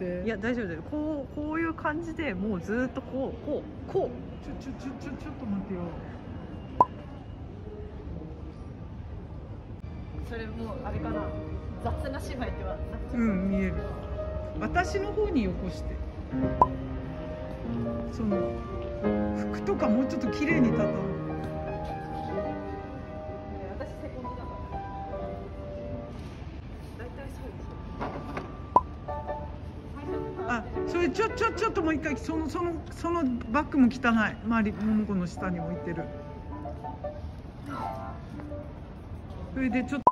って。いや大丈夫だよ。こうこういう感じでもうずっとこうこうこちょちょちょちょちょっと待ってよ。うそれもうあれかな。雑な姉妹ってはうん見える。私の方によこして。その服とかもうちょっと綺麗に畳むれちょちょちょっともう一回そのそのそのバッグも汚い。周り桃子の下に置いてる。それでちょっと